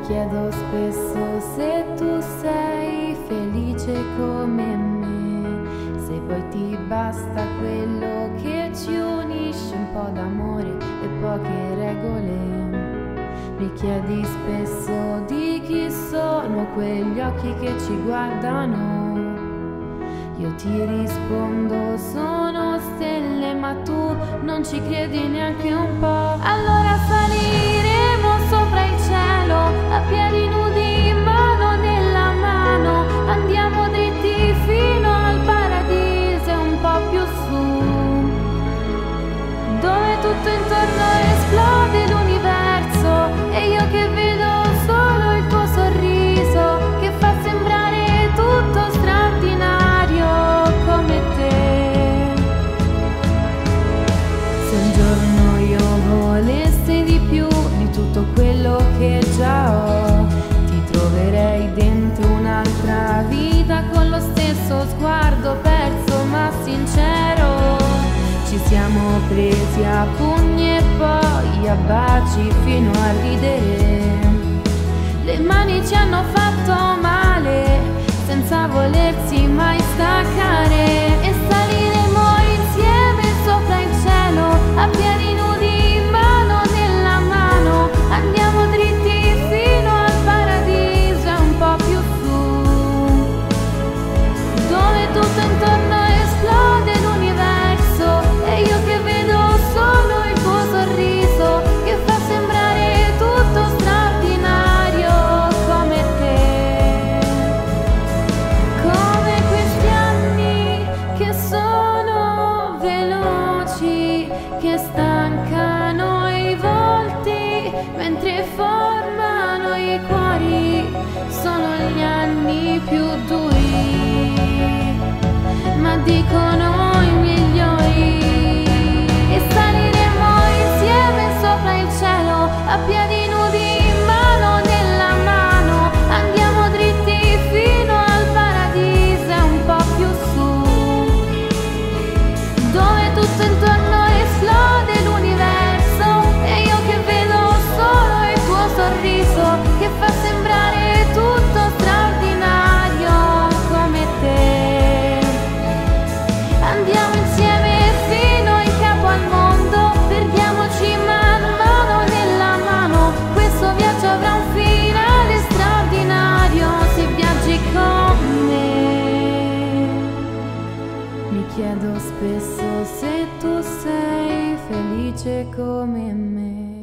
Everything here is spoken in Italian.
chiedo spesso se tu sei felice come me, se poi ti basta quello che ci unisce, un po' d'amore e poche regole. Mi chiedi spesso di chi sono quegli occhi che ci guardano. Io ti rispondo sono stelle ma tu non ci credi neanche un po'. Dentro un'altra vita con lo stesso sguardo perso ma sincero. Ci siamo presi a pugni e poi a baci fino a ridere. Le mani ci hanno fatto male senza volersi mai staccare che stancano i volti mentre formano i cuori sono gli anni più duri. Ma dicono spesso se tu sei felice come me.